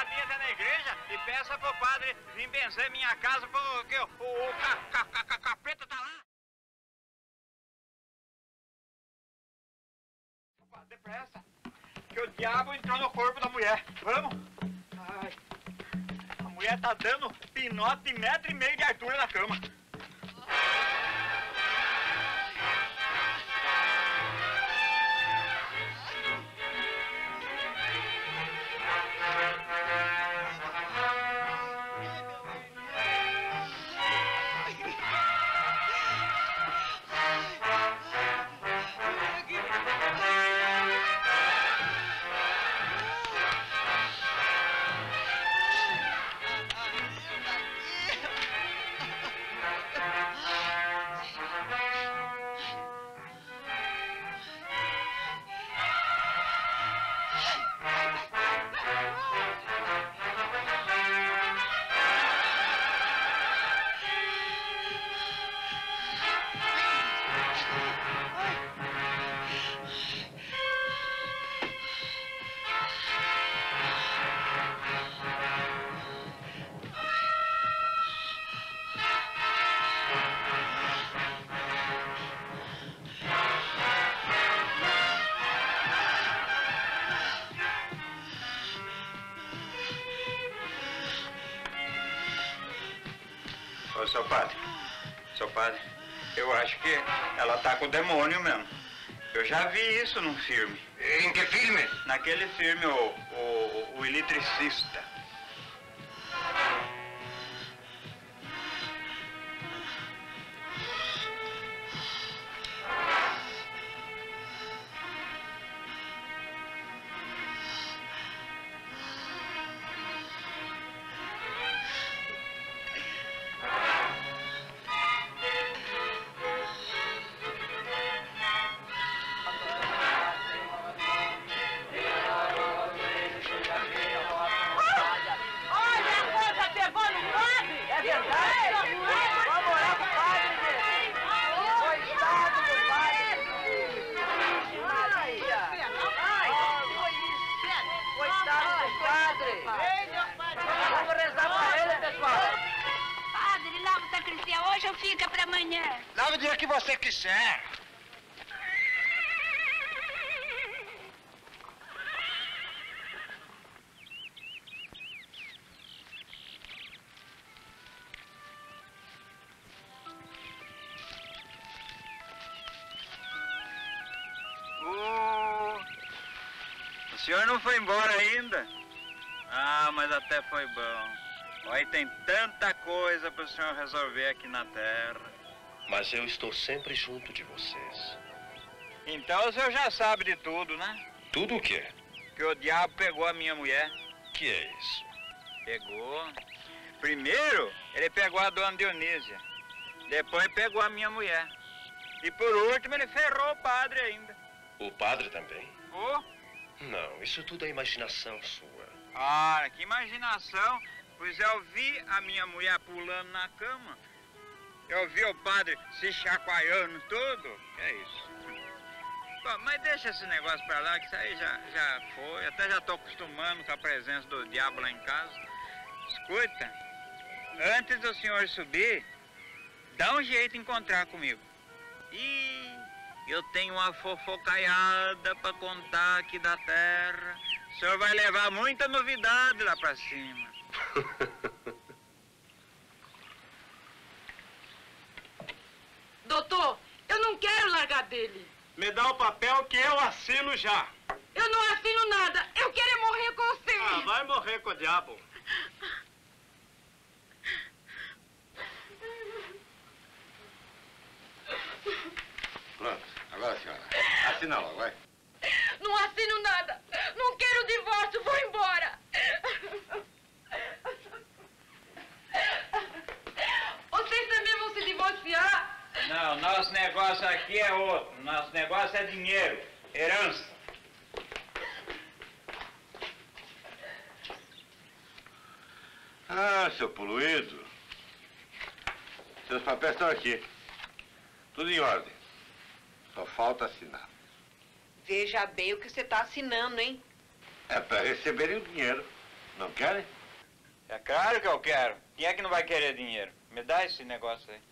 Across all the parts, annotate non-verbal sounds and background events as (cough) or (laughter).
a missa na igreja e peça pro padre vir benzer minha casa porque o, o, o ca, ca, ca, ca, capeta tá lá. Depressa, que o diabo entrou no corpo da mulher. Vamos? Ai, a mulher tá dando pinote metro e meio de altura na cama. Seu padre, seu padre, eu acho que ela tá com o demônio mesmo. Eu já vi isso num filme. Em que filme? Naquele filme, o, o, o Eletricista. Amanhã? Lava o dia que você quiser. O senhor não foi embora ainda? Ah, mas até foi bom. Aí tem tanta coisa para o senhor resolver aqui na terra. Mas eu estou sempre junto de vocês. Então o senhor já sabe de tudo, né? Tudo o quê? Que o diabo pegou a minha mulher. Que é isso? Pegou. Primeiro, ele pegou a dona Dionísia. Depois pegou a minha mulher. E por último, ele ferrou o padre ainda. O padre também? Ô, Não, isso tudo é imaginação sua. ah, que imaginação. Pois eu vi a minha mulher pulando na cama. Eu vi o padre se chacoalhando tudo. É isso? Bom, mas deixa esse negócio pra lá, que isso aí já, já foi. Até já tô acostumando com a presença do diabo lá em casa. Escuta, antes do senhor subir, dá um jeito de encontrar comigo. E eu tenho uma fofocaiada pra contar aqui da terra. O senhor vai levar muita novidade lá pra cima. (laughs) Doutor, eu não quero largar dele. Me dá o papel que eu assino já. Eu não assino nada. Eu quero é morrer com você. Ah, vai morrer com o diabo. Pronto, agora senhora. Assina logo, vai. Não assino nada. Não quero divórcio. Vou embora. Vocês também vão se divorciar? Não, nosso negócio aqui é outro. Nosso negócio é dinheiro, herança. Ah, seu poluído. Seus papéis estão aqui. Tudo em ordem. Só falta assinar. Veja bem o que você está assinando, hein? É para receberem o dinheiro. Não querem? É claro que eu quero. Quem é que não vai querer dinheiro? Me dá esse negócio aí.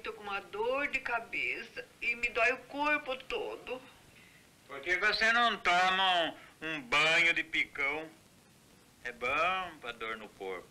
Tô com uma dor de cabeça e me dói o corpo todo. Por que você não toma um, um banho de picão? É bom pra dor no corpo.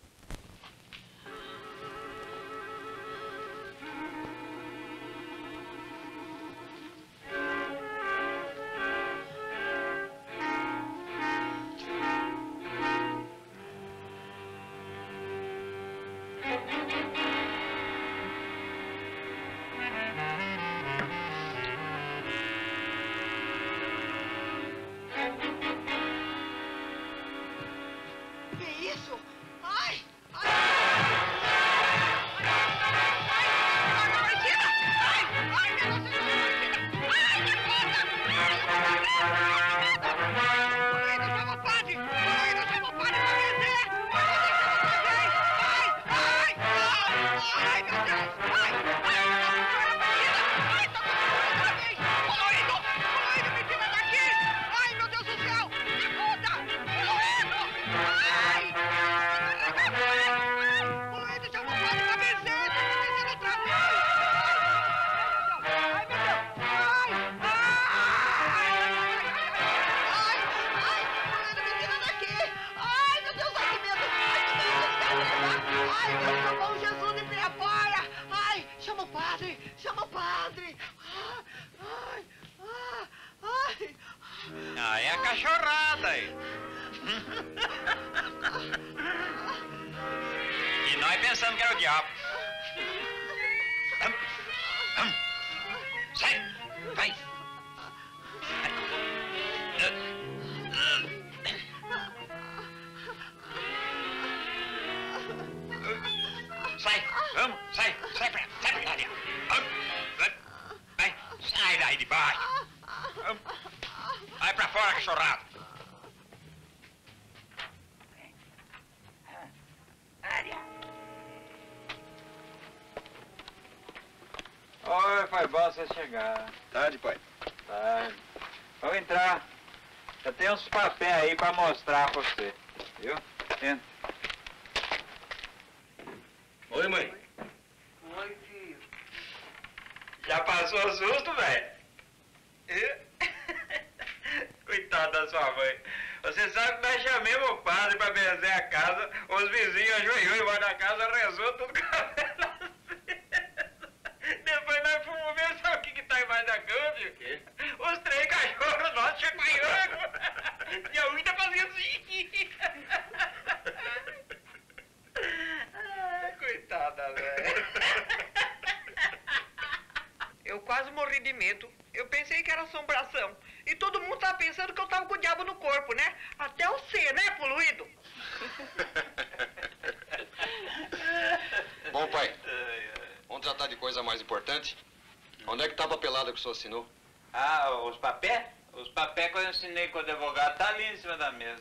Ai, meu Deus, bom Jesus, me prepara! Ai, chama o padre! Chama o padre! Ai! Ai! Ai! Ah, é a cachorrada aí. (laughs) e nós pensando que era o diabo. Foi bom você chegar. Tarde, pai. Tá. Vamos entrar. Já tem uns papéis aí pra mostrar pra você. Viu? Entra. Oi, mãe. Oi, filho. Já passou o susto, velho? (laughs) Coitado da sua mãe. Você sabe que nós chamamos o padre pra benzer a casa, os vizinhos ajoelhou embaixo da casa, rezou tudo com a vela acesa. Depois nós fomos ver, sabe tá da quê? Os três cachorros nossos chacoalhando. E a unha fazia assim. Ai, coitada, velho. Eu quase morri de medo. Eu pensei que era assombração. E todo mundo tava pensando que eu tava com o diabo no corpo, né? Até o C, né, poluído? Bom, pai, vamos tratar de coisa mais importante. Onde é que tá a papelada que o senhor assinou? Ah, os papéis? Os papéis que eu assinei com o advogado tá ali em cima da mesa.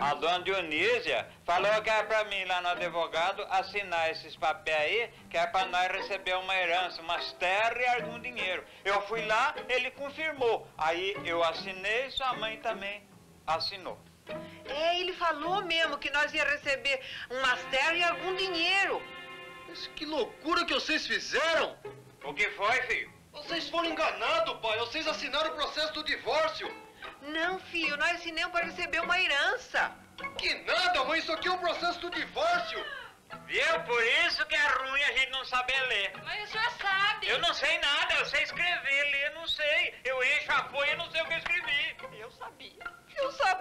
A dona Dionísia falou que era pra mim lá no advogado assinar esses papéis aí, que é pra nós receber uma herança, umas terras e algum dinheiro. Eu fui lá, ele confirmou. Aí eu assinei, sua mãe também assinou. É, ele falou mesmo que nós ia receber umas terras e algum dinheiro. Mas que loucura que vocês fizeram! O que foi, filho? Vocês foram enganados, pai. Vocês assinaram o processo do divórcio. Não, filho, nós assinamos para receber uma herança. Que nada, mãe. Isso aqui é um processo do divórcio. Viu? Por isso que é ruim a gente não saber ler. Mas o senhor sabe. Eu não sei nada, eu sei escrever, ler não sei. Eu encho a folha e não sei o que escrevi. Eu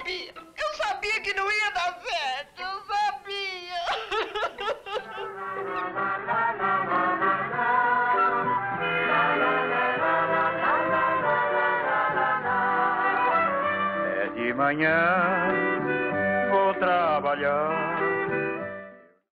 sabia, eu sabia que não ia dar certo, eu sabia. É de manhã, vou trabalhar